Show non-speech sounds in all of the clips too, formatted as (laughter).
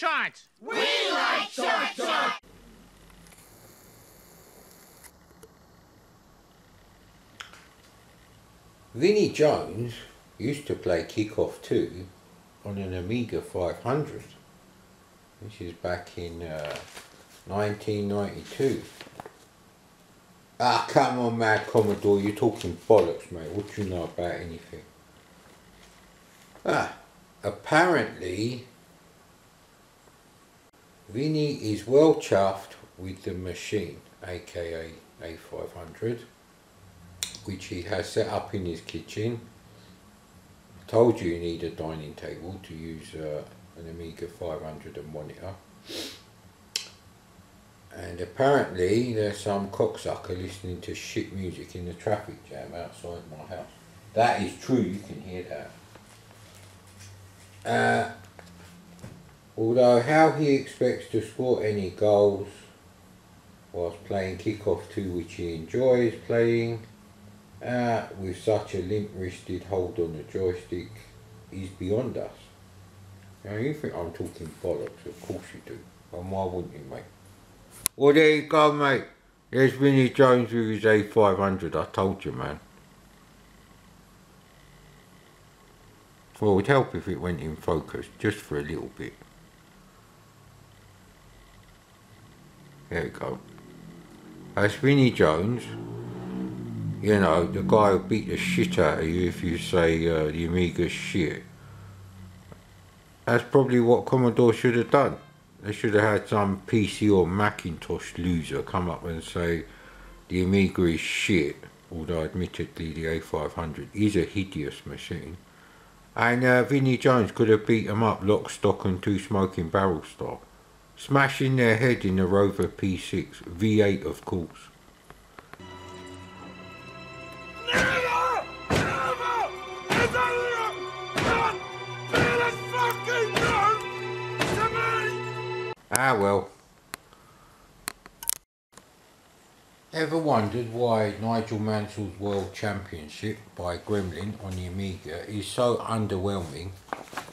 short. We like short short. Vinnie Jones used to play Kickoff 2 on an Amiga 500, which is back in uh, 1992. Ah, come on, Mad Commodore, you're talking bollocks, mate. What do you know about anything? Ah, apparently, Vinny is well chuffed with the machine, aka A500, which he has set up in his kitchen. Told you you need a dining table to use uh, an Amiga 500 and monitor. And apparently there's some cocksucker listening to shit music in the traffic jam outside my house. That is true, you can hear that. Uh, although how he expects to score any goals whilst playing kickoff 2 which he enjoys playing uh, with such a limp-wristed hold on the joystick is beyond us. Now you think I'm talking bollocks, of course you do. And why wouldn't you mate? Well, there you go, mate. There's Vinnie Jones with his A500. I told you, man. Well, it would help if it went in focus, just for a little bit. There we go. Vinnie Jones. You know, the guy who beat the shit out of you if you say uh, the Amiga's shit. That's probably what Commodore should have done. They should have had some PC or Macintosh loser come up and say the Amiga is shit, although admittedly the A500 is a hideous machine. And uh, Vinnie Jones could have beat him up lock, stock and two smoking barrel style. Smashing their head in the Rover P6, V8 of course. Ah well. Ever wondered why Nigel Mansell's World Championship by Gremlin on the Amiga is so underwhelming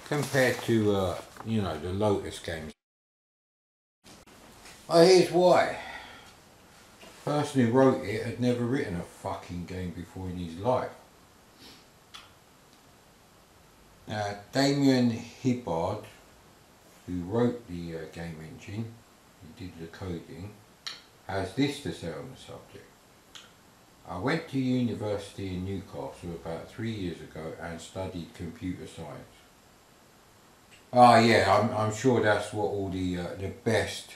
compared to, uh, you know, the Lotus games? Oh, here's why. The person who wrote it had never written a fucking game before in his life. Now, Damien Hibbard who wrote the uh, game engine, who did the coding, has this to say on the subject. I went to university in Newcastle about three years ago and studied computer science. Ah yeah, I'm, I'm sure that's what all the, uh, the best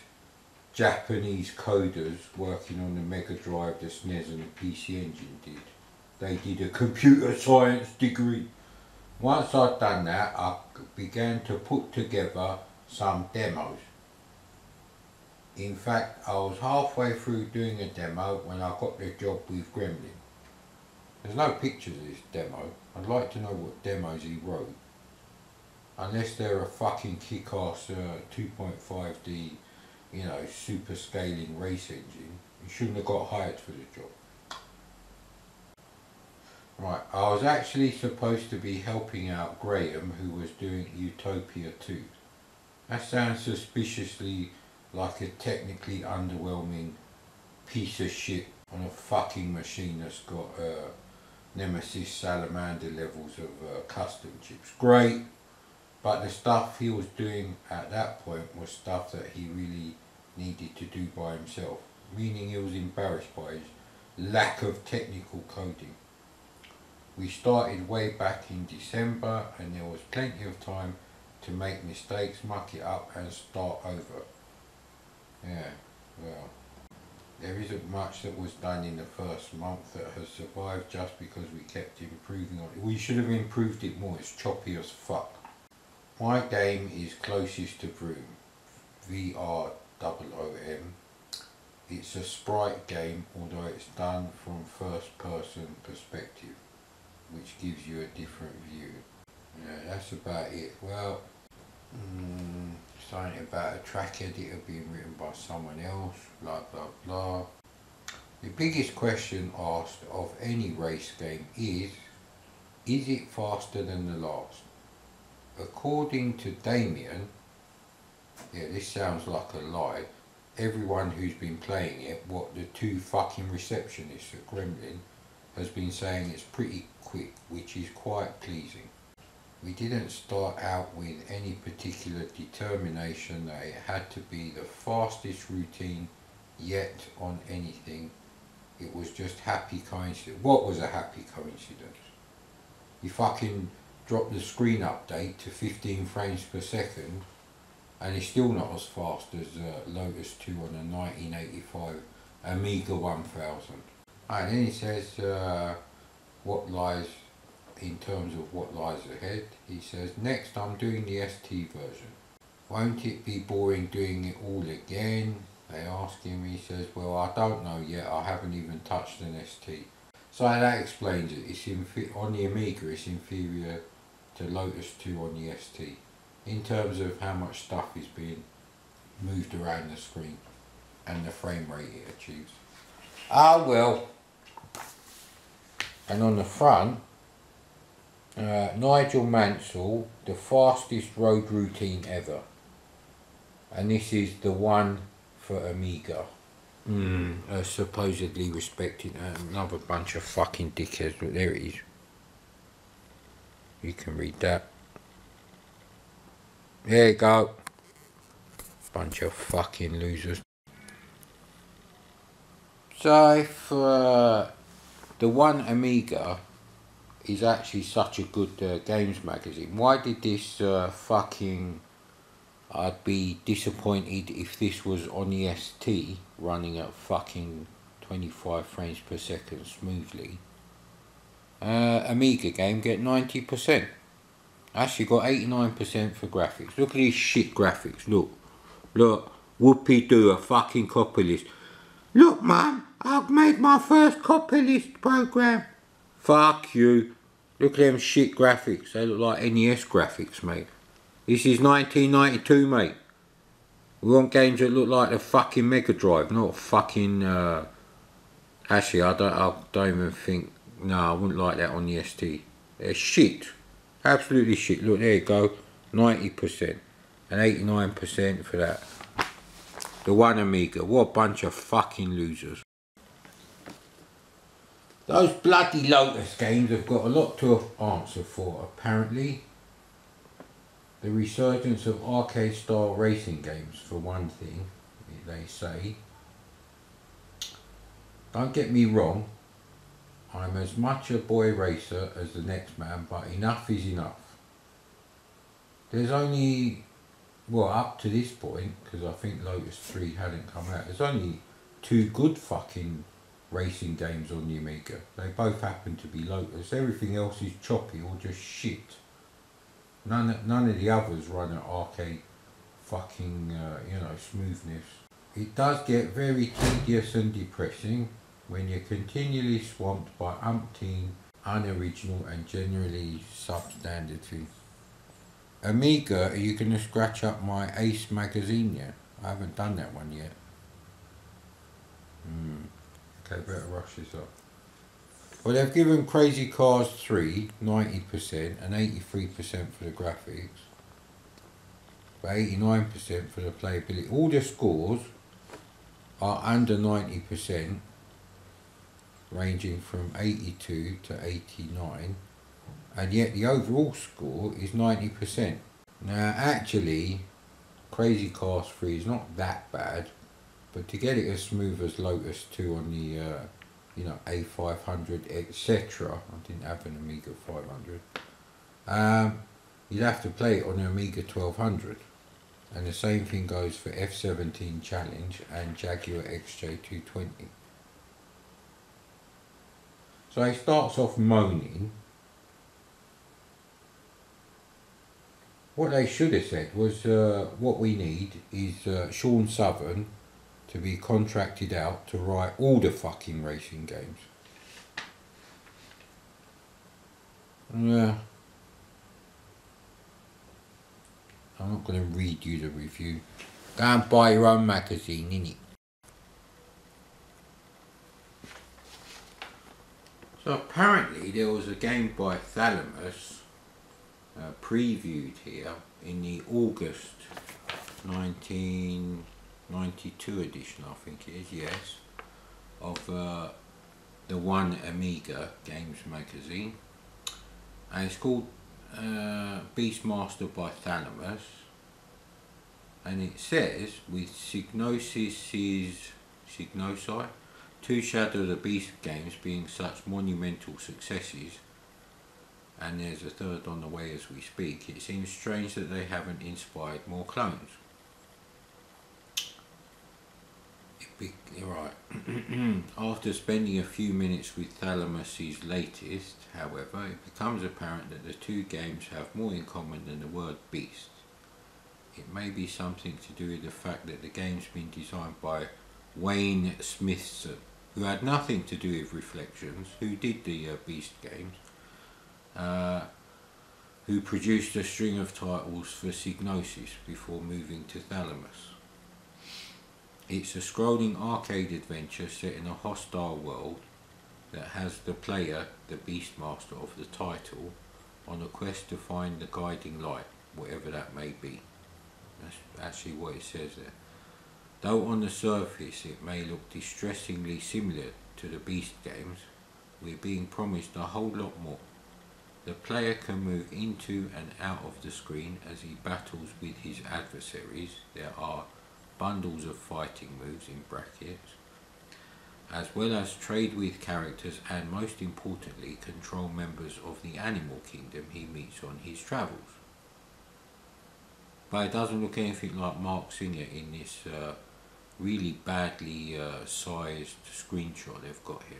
Japanese coders working on the Mega Drive, the SNES and the PC Engine did. They did a computer science degree. Once I'd done that, I began to put together some demos. In fact, I was halfway through doing a demo when I got the job with Gremlin. There's no pictures of this demo. I'd like to know what demos he wrote. Unless they're a fucking kick-ass uh, 2.5D, you know, super scaling race engine. You shouldn't have got hired for the job. Right, I was actually supposed to be helping out Graham who was doing Utopia 2. That sounds suspiciously like a technically underwhelming piece of shit on a fucking machine that's got uh, Nemesis Salamander levels of uh, custom chips. Great, but the stuff he was doing at that point was stuff that he really needed to do by himself, meaning he was embarrassed by his lack of technical coding. We started way back in December and there was plenty of time to make mistakes, muck it up and start over. Yeah, well, there isn't much that was done in the first month that has survived just because we kept improving on it. We should have improved it more, it's choppy as fuck. My game is closest to Vroom, VR 007. It's a sprite game although it's done from first person perspective which gives you a different view. Yeah, that's about it. Well, mm, something about a track editor being written by someone else, blah blah blah. The biggest question asked of any race game is, is it faster than the last? According to Damien, yeah, this sounds like a lie. Everyone who's been playing it, what the two fucking receptionists at Gremlin has been saying it's pretty quick, which is quite pleasing. We didn't start out with any particular determination that it had to be the fastest routine yet on anything. It was just happy coincidence. What was a happy coincidence? You fucking drop the screen update to 15 frames per second and it's still not as fast as uh, Lotus 2 on a 1985 Amiga 1000. And then he says uh, what lies in terms of what lies ahead. He says, next I'm doing the ST version. Won't it be boring doing it all again? They ask him, he says, well I don't know yet, I haven't even touched an ST. So that explains it, it's on the Amiga it's inferior to Lotus 2 on the ST in terms of how much stuff is being moved around the screen and the frame rate it achieves. Ah well. And on the front, uh, Nigel Mansell, the fastest road routine ever. And this is the one for Amiga. Mm, uh, supposedly respected uh, another bunch of fucking dickheads, but there it is. You can read that. There you go. Bunch of fucking losers. So for uh, the one Amiga is actually such a good uh, games magazine. Why did this uh, fucking... I'd be disappointed if this was on the ST running at fucking 25 frames per second smoothly. Uh, Amiga game get 90%. Actually got 89% for graphics. Look at these shit graphics. Look. Look. Whoopie do a fucking copper list. Look, man. I've made my first copper list program. Fuck you. Look at them shit graphics. They look like NES graphics, mate. This is 1992, mate. We want games that look like the fucking Mega Drive, not fucking. Uh... Actually, I don't. I don't even think. No, I wouldn't like that on the ST. They're shit. Absolutely shit. Look, there you go. 90% and 89% for that. The one Amiga. What a bunch of fucking losers. Those bloody Lotus games have got a lot to answer for, apparently. The resurgence of arcade style racing games, for one thing, they say. Don't get me wrong, I'm as much a boy racer as the next man, but enough is enough. There's only, well, up to this point, because I think Lotus 3 hadn't come out, there's only two good fucking racing games on the Amiga. They both happen to be Lotus. Everything else is choppy or just shit. None, none of the others run at arcade fucking, uh, you know, smoothness. It does get very tedious and depressing when you're continually swamped by umpteen unoriginal and generally substandard things. Amiga, are you going to scratch up my Ace magazine yet? I haven't done that one yet. Hmm. Okay, better rush this up. Well, they've given Crazy Cars 3 90% and 83% for the graphics, but 89% for the playability. All the scores are under 90% ranging from 82 to 89 and yet the overall score is 90%. Now actually Crazy Cars 3 is not that bad but to get it as smooth as Lotus 2 on the uh, you know A500 etc I didn't have an Amiga 500 um, you'd have to play it on an Amiga 1200 and the same thing goes for F17 Challenge and Jaguar XJ220 so he starts off moaning. What they should have said was uh, what we need is uh, Shaun Southern to be contracted out to write all the fucking racing games. Yeah. I'm not going to read you the review. Go and buy your own magazine, innit? So apparently there was a game by Thalamus uh, previewed here in the August 1992 edition, I think it is, yes, of uh, the One Amiga Games magazine. And it's called uh, Beastmaster by Thalamus. And it says, with Psygnosis, Psygnosi, two Shadow of the Beast games being such monumental successes, and there's a third on the way as we speak, it seems strange that they haven't inspired more clones. Be, right. (clears throat) After spending a few minutes with Thalamus's latest, however, it becomes apparent that the two games have more in common than the word beast. It may be something to do with the fact that the game's been designed by Wayne Smithson, who had nothing to do with Reflections, who did the uh, Beast games, uh, who produced a string of titles for Psygnosis before moving to Thalamus. It's a scrolling arcade adventure set in a hostile world that has the player, the Beastmaster of the title, on a quest to find the guiding light, whatever that may be. That's actually what it says there. Though on the surface it may look distressingly similar to the Beast games, we're being promised a whole lot more. The player can move into and out of the screen as he battles with his adversaries. There are bundles of fighting moves in brackets, as well as trade with characters and most importantly control members of the animal kingdom he meets on his travels. But it doesn't look anything like Marc Singer in this uh, really badly uh, sized screenshot they've got here.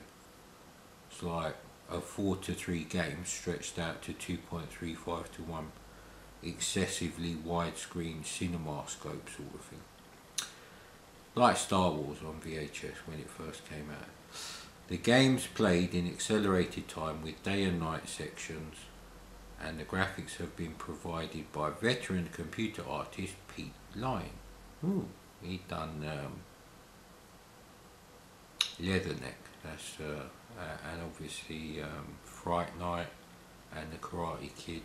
It's like a 4 to 3 game stretched out to 2.35 to 1 excessively widescreen cinema scope sort of thing. Like Star Wars on VHS when it first came out. The game's played in accelerated time with day and night sections and the graphics have been provided by veteran computer artist Pete Lyon. Ooh, he done um, Leatherneck, that's uh, uh, and obviously um, Fright Night and the Karate Kid.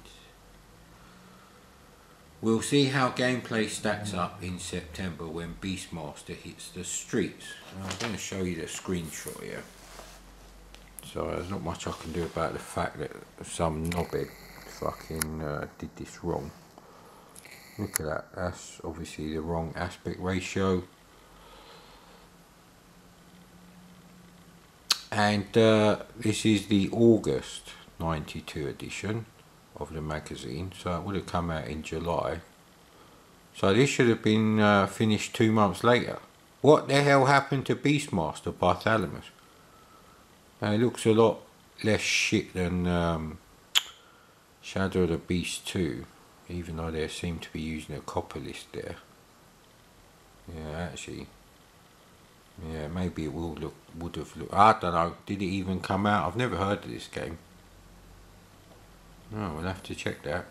We'll see how gameplay stacks up in September when Beastmaster hits the streets. I'm going to show you the screenshot here. So there's not much I can do about the fact that some knobhead fucking uh, did this wrong. Look at that, that's obviously the wrong aspect ratio. and uh, this is the August 92 edition of the magazine. So it would have come out in July. So this should have been uh, finished two months later. What the hell happened to Beastmaster Thalamus now, it looks a lot less shit than um, Shadow of the Beast 2 even though they seem to be using a copper list there yeah actually yeah, maybe it will look, would have looked, I don't know, did it even come out? I've never heard of this game. No, we'll have to check that.